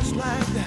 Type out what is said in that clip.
Just like that.